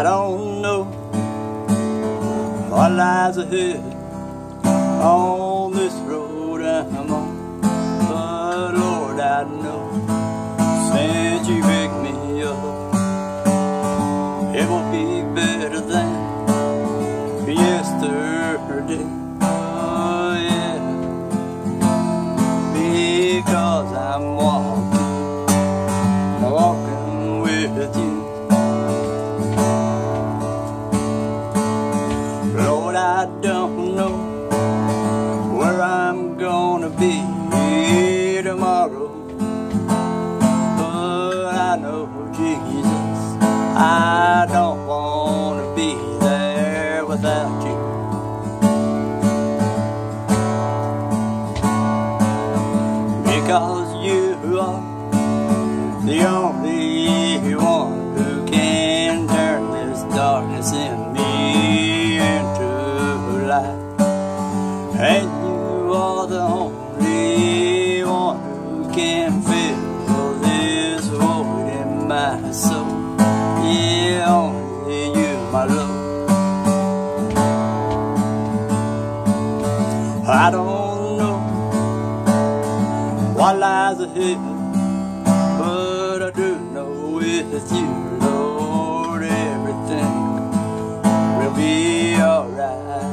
I don't know what lies ahead on this road I'm on, but Lord, I know since you picked me up, it will be better than yesterday. Oh yeah, because I'm walking, know where I'm gonna be tomorrow. But I know, Jesus, I don't wanna be there without you. Because you are the only You are the only one who can fill this void in my soul. Yeah, only you, my love. I don't know what lies ahead, but I do know with you, Lord, everything will be alright.